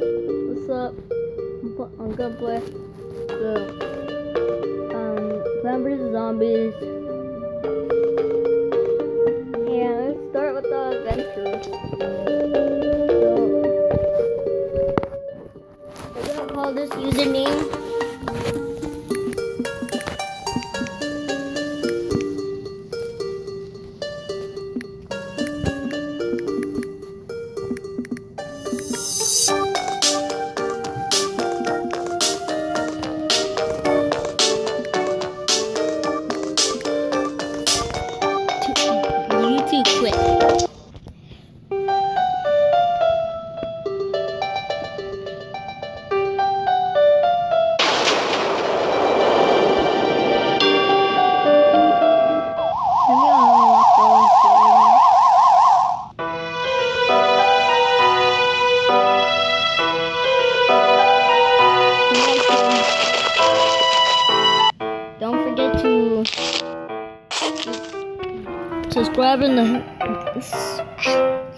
What's up? I'm, gonna play the um Plants vs Zombies. Yeah, let's start with the adventure. So we're gonna call this username.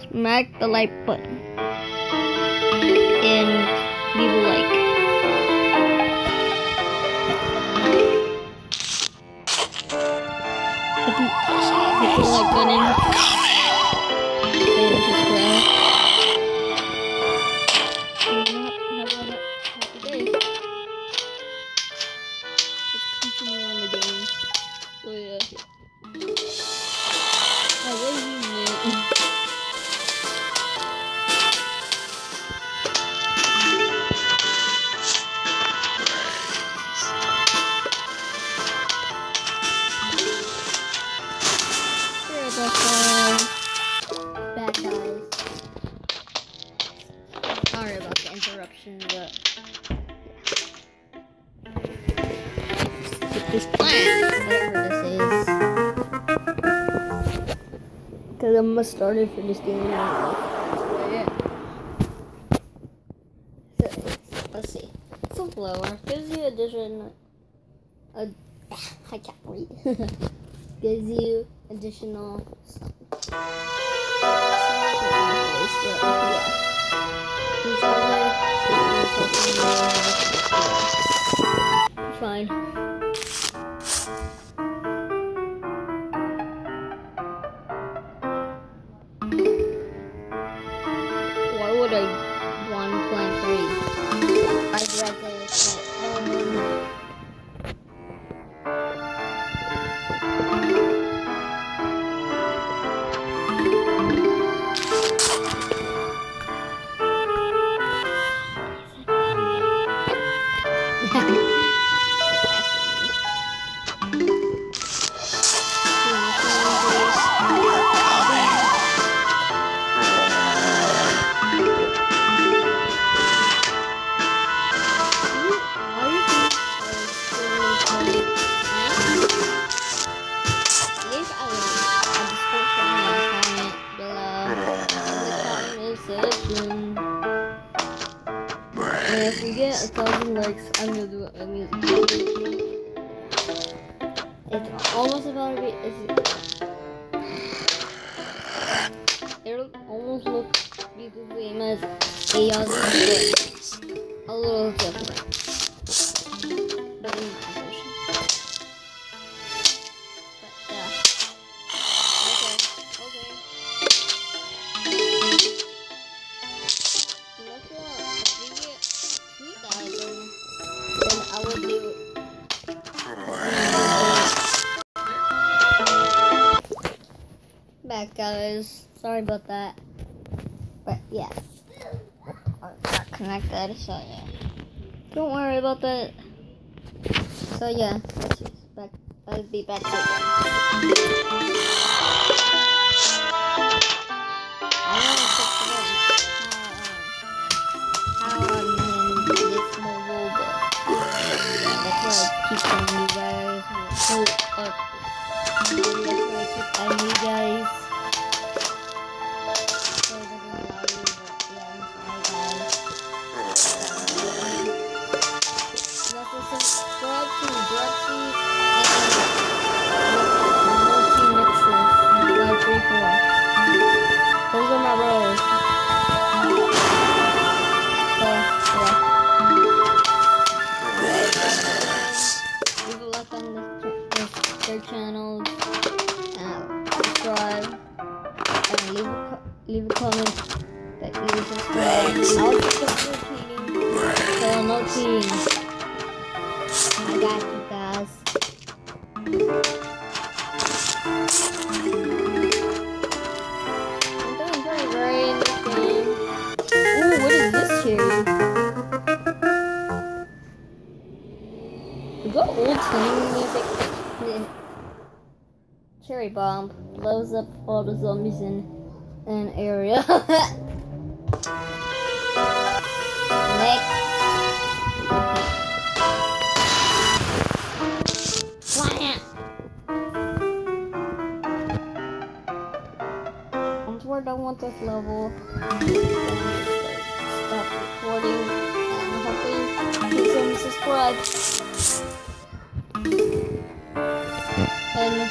Smack the like button and leave a like. Hit the, like button this plant, whatever this is. Cause I'm a starter for this game. now. So, let's see. It's a blower. Gives you addition. Uh, I can't read. Gives you additional. stuff. Fine. Likes, I'm gonna do music video. It's almost about to be. It's, it'll almost look be the same as but a little different. But Back guys, sorry about that, but yeah, I got connected, so yeah. Don't worry about that. So yeah, back. I'll be back um, keep uh, I telling you guys. Cherry bomb blows up all the zombies in an area. Next. I'm sure I don't want this level. Stop recording and hopefully you can subscribe. And,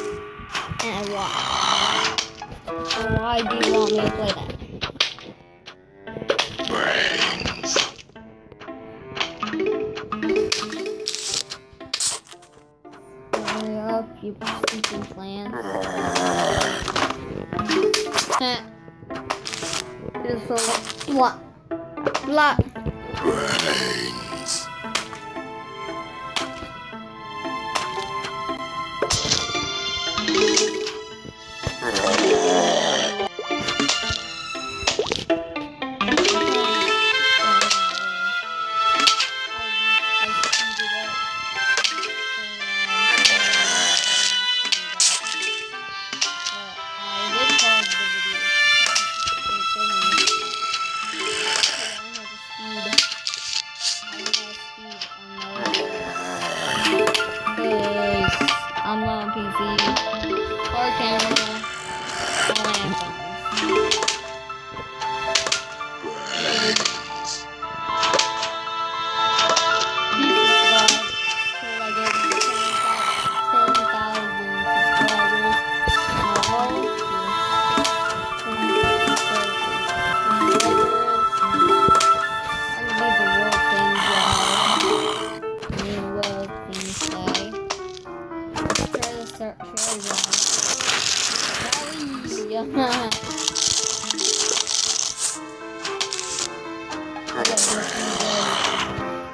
and why. Why do you want me to play that? You stupid plans. It's for what? Block. I'm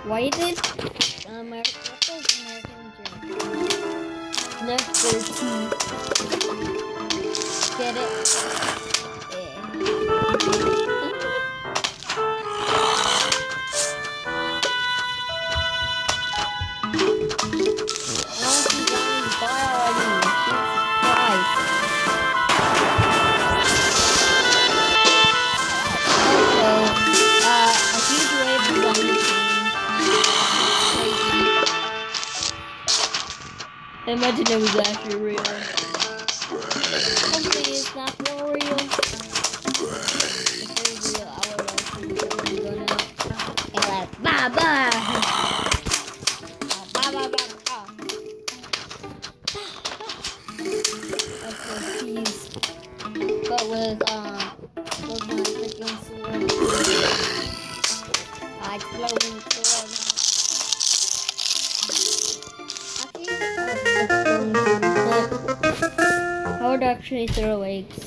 Why did America, what does American drink? Nectar tea. Get it? I imagine it was actually real. Hopefully it's not for real. Bye bye. Bye bye bye. But with, um, Actually, throw eggs.